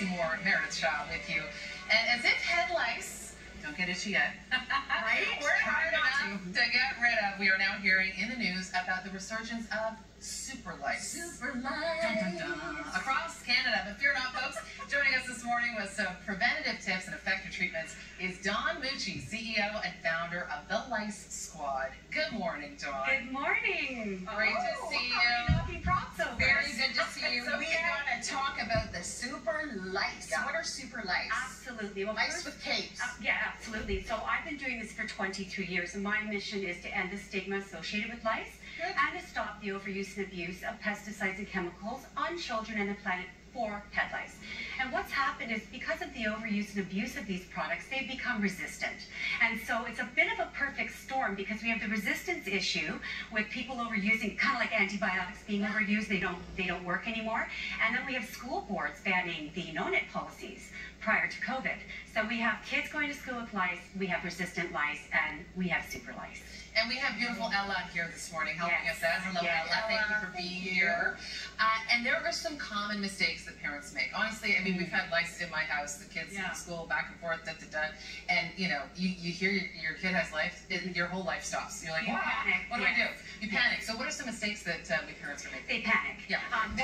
More Moore, Meredith Shaw with you. And as if head lice, don't get itchy yet. right? We're hard enough to. to get rid of. We are now hearing in the news about the resurgence of super lice. Super lice. Dun, dun, dun. Across Canada. But fear not, folks. Joining us this morning with some preventative tips and effective treatments is Dawn Mucci, CEO and founder of the Lice Squad. Good morning, Don. Good morning. Great oh, to see you. Lice. Yeah. What are super lice? Absolutely. Well, Lice first- with capes. uh, yeah, absolutely. So I've been doing this for 23 years, and my mission is to end the stigma associated with lice Good. and to stop the overuse and abuse of pesticides and chemicals on children and the planet for pet lice. And what's happened is because of the overuse and abuse of these products, they've become resistant. And so it's a bit of a perfect storm because we have the resistance issue with people overusing, kind of like antibiotics being overused, they don't they don't work anymore. And then we have school boards banning the no-nit policies prior to COVID. So we have kids going to school with lice, we have resistant lice, and we have super lice. And we have beautiful Ella here this morning helping Yes. us out. Hello, Yes. Ella. Thank you for being thank you. here. Uh, and there are some common mistakes that parents make. Honestly, I mean, we've had lice in my house, the kids Yeah. in school, back and forth, da da da. And, you know, you, you hear your, your kid has life, it, your whole life stops. You're like, You wow, panic, what do I do? You panic. So, what are some mistakes that uh, we parents are making? They panic. Yeah. Um,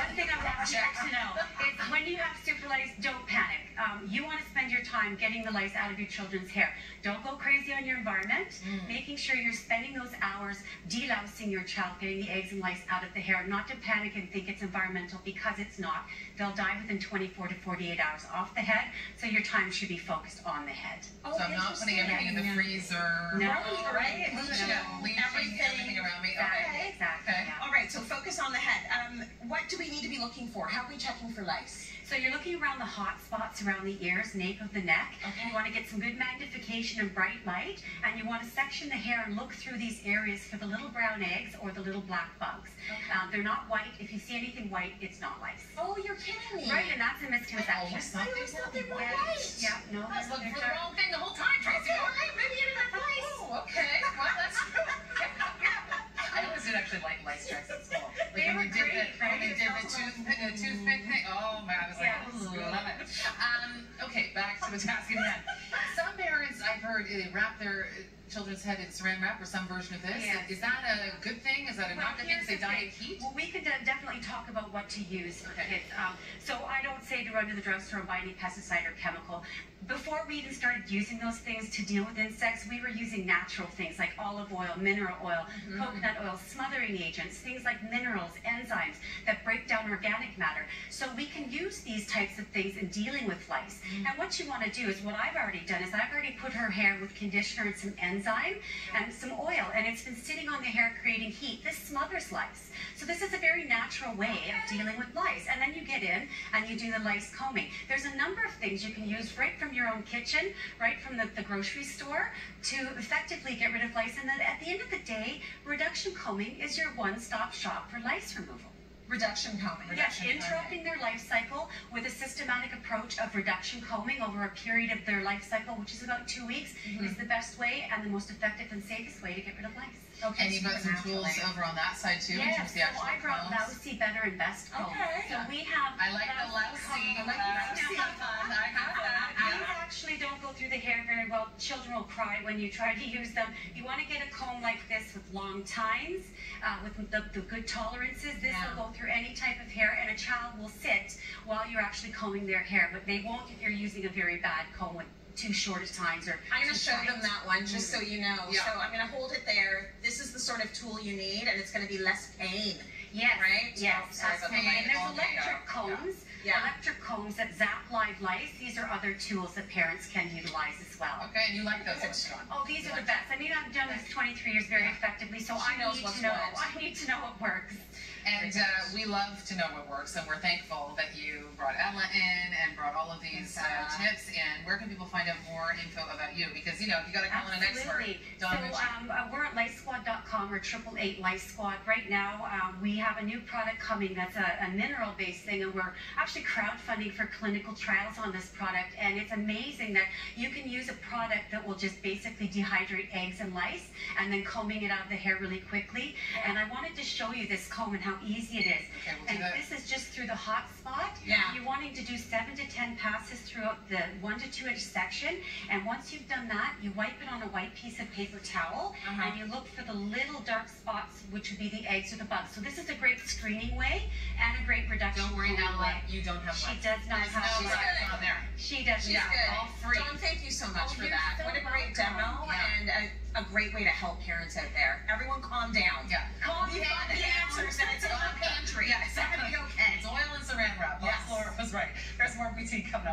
time getting the lice out of your children's hair. Don't go crazy on your environment. Mm. Making sure you're spending those hours delousing your child, getting the eggs and lice out of the hair. Not to panic and think it's environmental because it's not. They'll die within 24 to 48 hours off the head. So your time should be focused on the head. Oh, so, I'm not putting everything in the Yeah. freezer. No. Right, right. Bleaching, Bleaching bleaching everything. everything around me. Exactly. Okay. Exactly. Okay. yeah. All right, so focus on the head. Um, what do we need to be looking for? How are we checking for lice? So you're looking around the hot spots around the ears, nape of the neck. Okay. You want to get some good magnification and bright light, and you want to section the hair and look through these areas for the little brown eggs or the little black bugs. Okay. Um, they're not white. If you see anything white, it's not lice. Oh, you're kidding me. Right, and that's a misconception. I always thought they were white. Yeah, no, I was looking for the wrong thing the whole time, Tracey. Okay, all right, maybe you okay, back to the task at hand. I've heard, they wrap their children's head in saran wrap or some version of this. Yes. Is that a good thing? Is that a Well, not good thing? Because they die of heat? Well, we could de- definitely talk about what to use for Okay. kids. Um, so I don't say to run to the drugstore and buy any pesticide or chemical. Before we even started using those things to deal with insects, we were using natural things like olive oil, mineral oil, Mm-hmm. coconut oil, smothering agents, things like minerals, enzymes that break down organic matter. So we can use these types of things in dealing with lice. Mm-hmm. And what you want to do is what I've already done is I've already put her hair with conditioner and some enzyme and some oil, and it's been sitting on the hair creating heat. This smothers lice. So this is a very natural way of dealing with lice. And then you get in and you do the lice combing. There's a number of things you can use right from your own kitchen, right from the, the grocery store to effectively get rid of lice. And then at the end of the day, reduction combing is your one-stop shop for lice removal. Reduction combing. Yes, Reduction interrupting their life cycle with a systematic approach of reduction combing over a period of their life cycle, which is about two weeks, Mm-hmm. is the best way and the most effective and safest way to get rid of lice. Okay, And you've got some tools supernaturally. over on that side too, in Yes, terms of the so I brought lousy, better, and best combs. Okay. So we have. I like the lousy. I like the lousy. I got that. These Yeah. actually don't go through the hair very well. Children will cry when you try to use them. You want to get a comb like this with long tines, uh, with the, the good tolerances. This Yeah. will go through any type of hair, and a child will sit while you're actually combing their hair, but they won't if you're using a very bad comb with too short of tines or. I'm gonna show tight. them that one just so mm. you know. Yeah. So I'm going to hold it there. This is the sort of tool you need, and it's going to be less pain. Yes. Right? Yes. Oh, sorry about the And there's electric yeah. combs. Yeah. Electric combs that zap live lice. These are other tools that parents can utilize as well. Okay, and you like those oh, ones, John? Oh, these are the best. I mean, I've done this 23 years very effectively, so She I need to know. what. I need to know what works. And uh, we love to know what works, and we're thankful that you brought Ella in and brought all of these uh, Thanks, tips in. Where can people find out more info about you? Because you know if you got to call in an expert. Absolutely. So Don Ritchie. um, uh, we're at licesquad.com or triple eight lice squad. Right now, um, we have a new product coming that's a, a mineral-based thing, and we're actually actually crowdfunding for clinical trials on this product, and it's amazing that you can use a product that will just basically dehydrate eggs and lice, and then combing it out of the hair really quickly. And I wanted to show you this comb and how easy it is. Okay, we'll And this is just through the hot spot. Yeah. You're wanting to do seven to ten passes throughout the one to two inch section, and once you've done that, you wipe it on a white piece of paper towel, Uh-huh. and you look for the little dark spots, which would be the eggs or the bugs. So this is a great screening way and a great reduction Don't worry now, way. you don't have She does not There's have no she does She's good. all free. Dawn, thank you so much oh, for that. So what a great welcome. demo yeah. and a, a, great way to help parents out there. Everyone calm down. Yeah. Calm We down. got the answers and in the pantry. Yeah, it's going to be okay. It's oil and saran wrap. Yes. Laura was right. There's more BT coming.